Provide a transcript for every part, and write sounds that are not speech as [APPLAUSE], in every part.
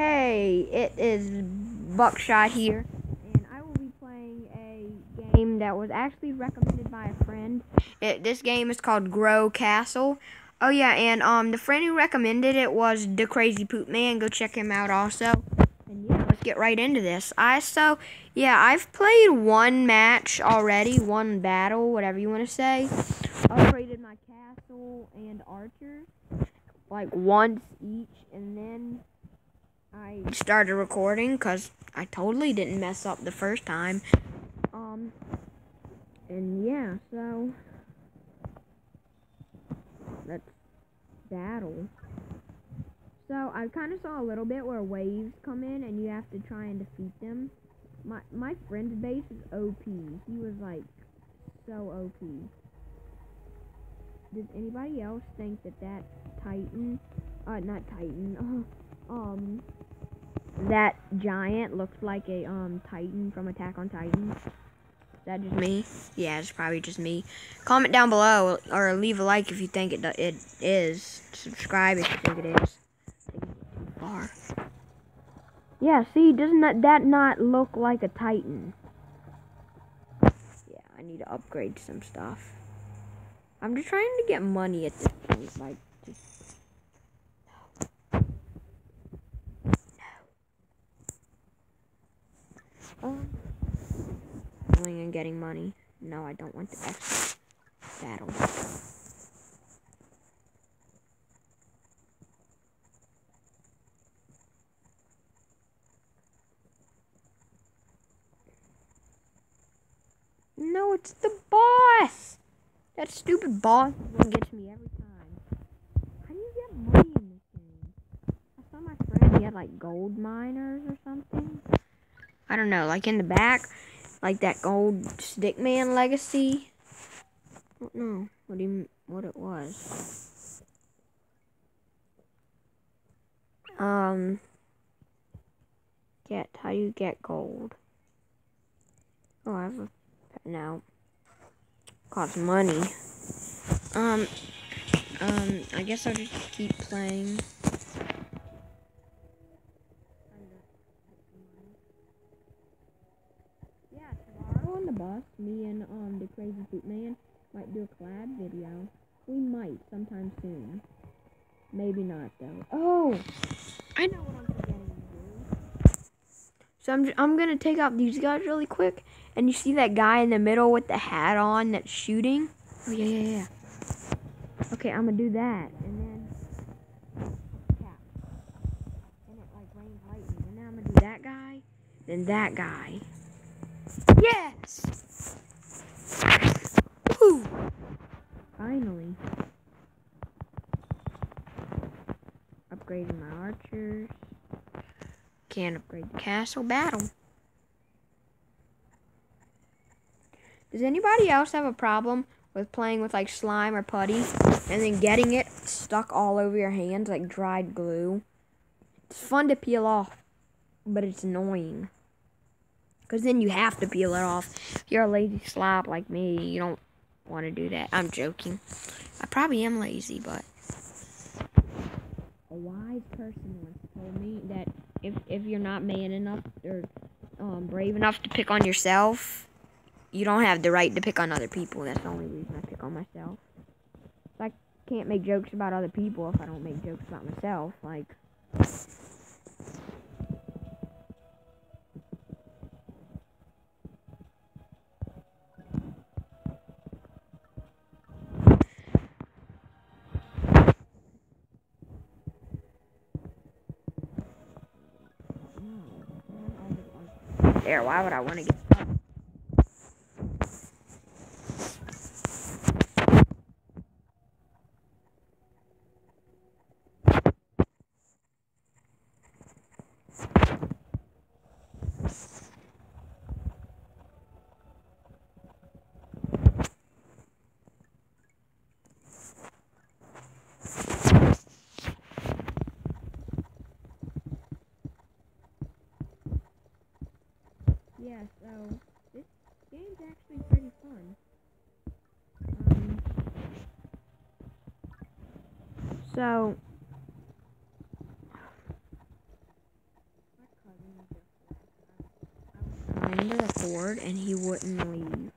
Hey, it is Buckshot here, and I will be playing a game that was actually recommended by a friend. It, this game is called Grow Castle. Oh yeah, and um, the friend who recommended it was the Crazy Poop Man. Go check him out also. And yeah, let's get right into this. I so yeah, I've played one match already, one battle, whatever you want to say. Upgraded my castle and archer like once each, and then I started recording because I totally didn't mess up the first time. Um, and yeah, so let's battle. So I kind of saw a little bit where waves come in and you have to try and defeat them. My my friend's base is OP. He was like so OP. Does anybody else think that that Titan, uh, not Titan, [LAUGHS] um, that giant looks like a um Titan from Attack on Titan. Is that just me? Yeah, it's probably just me. Comment down below or leave a like if you think it it is. Subscribe if you think it is. far. Yeah, see, doesn't that, that not look like a Titan? Yeah, I need to upgrade some stuff. I'm just trying to get money at this point, like Um, going and getting money. No, I don't want the extra battle. No, it's the boss! That stupid boss gets me every time. How do you get money in this game? I saw my friend, he had like gold miners or something. I don't know, like in the back, like that gold stickman legacy. I don't know what he, what it was. Um, get, how you get gold? Oh, I have a, now. Costs money. Um, um, I guess I'll just keep playing. the bus, me and um the Crazy Poop Man might do a collab video. We might sometime soon. Maybe not though. Oh, I know what I'm forgetting to do. So I'm I'm gonna take out these guys really quick, and you see that guy in the middle with the hat on that's shooting. Oh yeah yeah yeah. Okay, I'm gonna do that, and then yeah, and it like rains lightning, and then I'm gonna do that guy, then that guy. Yes! Woo! Finally. Upgrading my archers. Can't upgrade the castle battle. Does anybody else have a problem with playing with like slime or putty and then getting it stuck all over your hands like dried glue? It's fun to peel off, but it's annoying. Because then you have to peel it off. If you're a lazy slob like me, you don't want to do that. I'm joking. I probably am lazy, but... A wise person once told me that if, if you're not man enough or um, brave enough to pick on yourself, you don't have the right to pick on other people. That's the only reason I pick on myself. I can't make jokes about other people if I don't make jokes about myself. Like... Why would I want to get stuck? yeah, so this game's actually pretty fun. Um, so trying to board, and he wouldn't leave.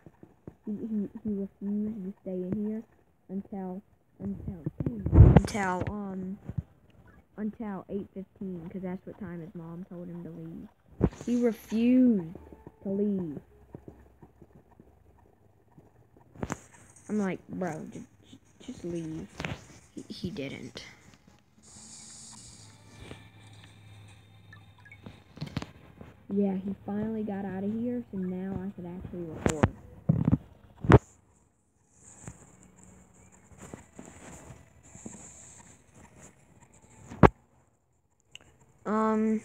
He, he, he refused to stay in here until until until um until 8:15 because that's what time his mom told him to leave. He refused leave. I'm like, bro, just, just leave. He, he didn't. Yeah, he finally got out of here, so now I could actually record. Um,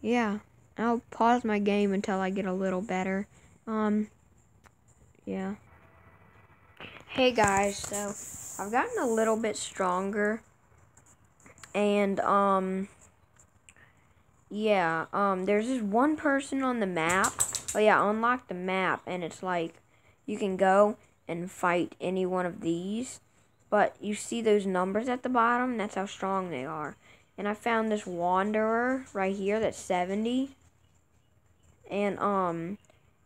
yeah, I'll pause my game until I get a little better. Um, yeah. Hey guys, so I've gotten a little bit stronger, and, um, yeah, um, there's this one person on the map. Oh yeah, unlock the map, and it's like you can go and fight any one of these. But you see those numbers at the bottom? That's how strong they are. And I found this Wanderer right here that's 70. And, um,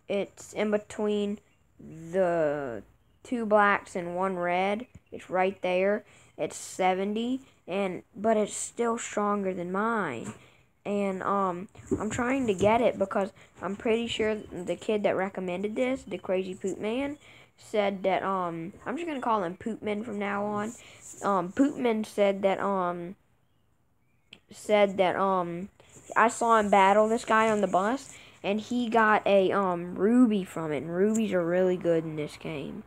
it's in between the two blacks and one red. It's right there. It's 70. And, but it's still stronger than mine and um, I'm trying to get it because I'm pretty sure the kid that recommended this, the Crazy Poop Man, said that um, I'm just gonna call him Poopman from now on. Um, Poopman said that um, said that um, I saw him battle this guy on the bus, and he got a um ruby from it. And rubies are really good in this game.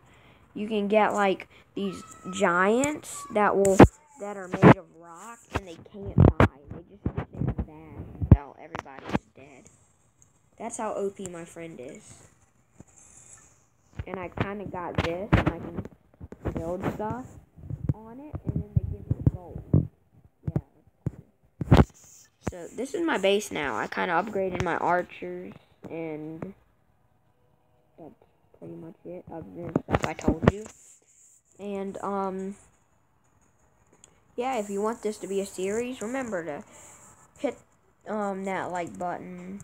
You can get like these giants that will that are made of rock and they can't die. They just sit there and bad until everybody's dead. That's how OP my friend is. And I kind of got this, and I can build stuff on it, and then they give me gold. So this is my base now. I kind of upgraded my archers, and that's pretty much it, other than stuff I told you. And, um yeah, if you want this to be a series, remember to hit um, that like button,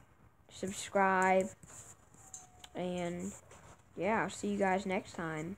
subscribe, and yeah, I'll see you guys next time.